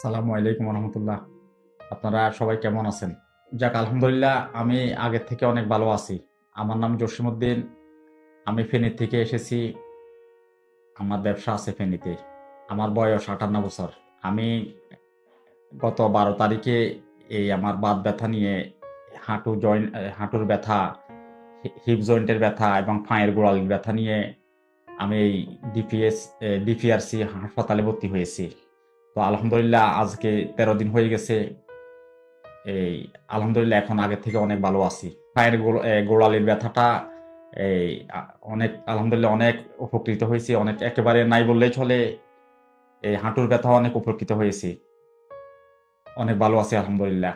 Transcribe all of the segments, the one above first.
সালামু আলাইকুম রহমতুল্লাহ আপনারা সবাই কেমন আছেন? যাক, আলহামদুলিল্লাহ, আমি আগের থেকে অনেক ভালো আছি। আমার নাম জসিমউদ্দিন। আমি ফেনীর থেকে এসেছি। আমার ব্যবসা আছে ফেনীতে। আমার বয়স আটান্ন বছর। আমি গত বারো তারিখে এই আমার বাত ব্যথা নিয়ে হাঁটু জয়েন্ট হাঁটুর ব্যথা হিপ জয়েন্টের ব্যথা এবং পায়ের গোড়ালির ব্যথা নিয়ে আমি এই ডিপিএস ডিপিআরসি হাসপাতালে ভর্তি হয়েছি। তো আলহামদুলিল্লাহ আজকে তেরো দিন হয়ে গেছে। এই, আলহামদুলিল্লাহ এখন আগের থেকে অনেক ভালো আছি। পায়ের গোড়- গোড়ালির ব্যথাটা, এই অনেক, আলহামদুলিল্লাহ অনেক উপকৃত হয়েছি। অনেক, একেবারে নাই বললেই চলে, এই হাঁটুর ব্যথা অনেক উপকৃত হয়েছি। অনেক ভালো আছি আলহামদুলিল্লাহ।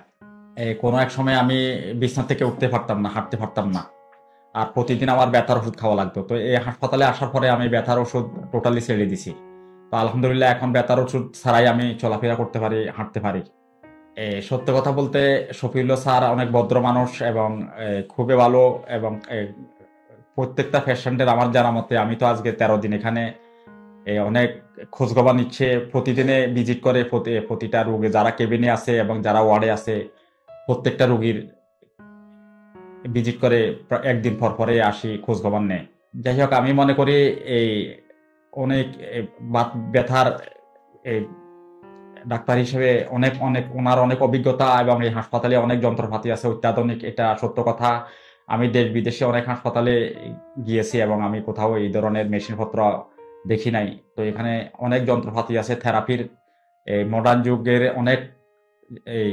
এই কোনো এক সময় আমি বিছনা থেকে উঠতে পারতাম না, হাঁটতে পারতাম না। আর প্রতিদিন আমার ব্যথার ওষুধ খাওয়া লাগতো। তো এই হাসপাতালে আসার পরে আমি ব্যথার ওষুধ টোটালি ছেড়ে দিছি। তো আলহামদুলিল্লাহ এখন ব্যথার ওষুধ ছাড়াই আমি চলাফেরা করতে পারি হাঁটতে পারি। এ, সত্য কথা বলতে শফিউল্লাহ স্যার অনেক ভদ্র মানুষ এবং খুবই ভালো এবং প্রত্যেকটা পেশেন্টের আমার জানা মতে আমি তো আজকে তেরো দিন এখানে অনেক খোঁজখবর নিচ্ছে। প্রতিদিনে ভিজিট করে প্রতি- প্রতিটা রোগে যারা কেবিনে আছে এবং যারা ওয়ার্ডে আছে প্রত্যেকটা রোগীর ভিজিট করে একদিন পর পরে আসি খোঁজখবর নেয়। যাই হোক আমি মনে করি এই অনেক ব্যথার ডাক্তার হিসেবে অনেক অনেক, ওনার অনেক অভিজ্ঞতা এবং এই হাসপাতালে অনেক যন্ত্রপাতি আছে, অত্যাধুনিক, এটা সত্য কথা। আমি দেশ বিদেশে অনেক হাসপাতালে গিয়েছি এবং আমি কোথাও এই ধরনের মেশিনপত্র দেখি নাই। তো এখানে অনেক যন্ত্রপাতি আছে, থেরাপির এই মডার্ন যুগের অনেক এই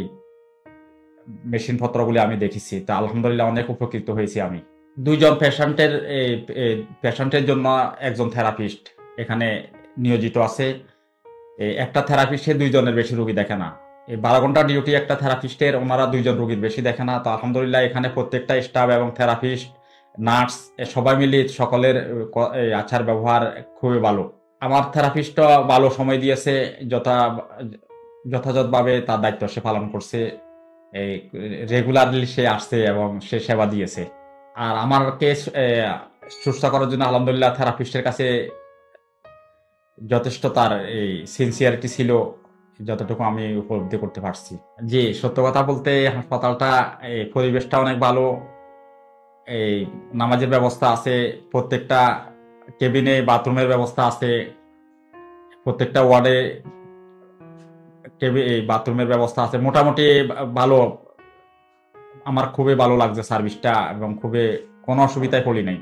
মেশিনপত্রগুলি আমি দেখেছি। তা আলহামদুলিল্লাহ অনেক উপকৃত হয়েছি আমি। দুইজন পেশেন্টের এই পেশেন্টের জন্য একজন থেরাপিস্ট এখানে নিয়োজিত আছে। একটা থেরাপিস্টে দুইজনের বেশি রুগী দেখে না। এই বারো ঘণ্টা ডিউটি একটা থেরাপিস্টের, ওনারা দুইজন রুগীর বেশি দেখে না। তো আলহামদুলিল্লাহ এখানে প্রত্যেকটা স্টাফ এবং থেরাপিস্ট, নার্স সবাই মিলে সকলের আচার ব্যবহার খুবই ভালো। আমার থেরাপিস্টও ভালো সময় দিয়েছে, যথা, যথাযথভাবে তার দায়িত্ব সে পালন করছে। এই রেগুলারলি সে আসছে এবং সে সেবা দিয়েছে। আর আমার কেস সুস্থ করার জন্য আলহামদুলিল্লাহ থেরাপিস্টের কাছে যথেষ্ট তার এই সিনসিয়ারিটি ছিল, যতটুকু আমি উপলব্ধি করতে পারছি। জি, সত্য কথা বলতে হাসপাতালটা, এই পরিবেশটা অনেক ভালো। এই নামাজের ব্যবস্থা আছে, প্রত্যেকটা কেবিনে বাথরুমের ব্যবস্থা আছে, প্রত্যেকটা ওয়ার্ডে এই বাথরুমের ব্যবস্থা আছে। মোটামুটি ভালো, আমার খুবই ভালো লাগছে সার্ভিসটা এবং খুবই, কোনো অসুবিধায় পড়ি নাই।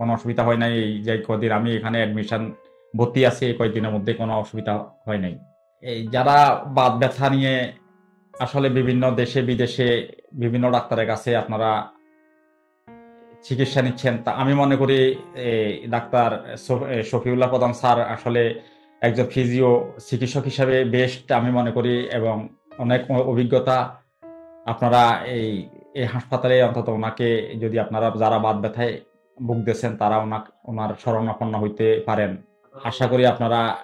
কোনো অসুবিধা হয় নাই, এই যে কদিন আমি এখানে অ্যাডমিশন ভর্তি আছি এই কয়েকদিনের মধ্যে, কোনো অসুবিধা হয় নাই। এই যারা বাদ ব্যথা নিয়ে আসলে বিভিন্ন দেশে, বিদেশে বিভিন্ন ডাক্তারের কাছে আপনারা চিকিৎসা নিচ্ছেন, তা আমি মনে করি ডাক্তার শফিউল্লাহ প্রধান স্যার আসলে একজন ফিজিও চিকিৎসক হিসাবে বেস্ট আমি মনে করি এবং অনেক অভিজ্ঞতা আপনারা এই এই হাসপাতালে অন্তত ওনাকে যদি আপনারা যারা বাদ ব্যথায় ভুগতেছেন, তারা ওনাকে, ওনার শরণাপন্ন হইতে পারেন। আশা করি আপনারা,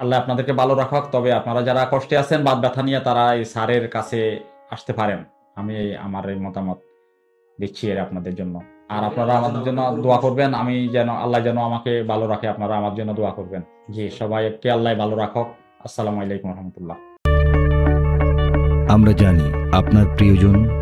আল্লাহ আপনাদেরকে ভালো রাখক, তবে আপনারা যারা কষ্টে আছেন বাদ ব্যথা নিয়ে তারা এই স্যারের কাছে আসতে পারেন। আমি আমার এই মতামত দিচ্ছি এর আপনাদের জন্য। আর আপনারা আমাদের জন্য দোয়া করবেন, আমি যেন, আল্লাহ যেন আমাকে ভালো রাখে, আপনারা আমার জন্য দোয়া করবেন। জি, সবাইকে আল্লাহ ভালো রাখক। আসসালামু আলাইকুম রহমতুল্লাহ। আমরা জানি আপনার প্রিয়জন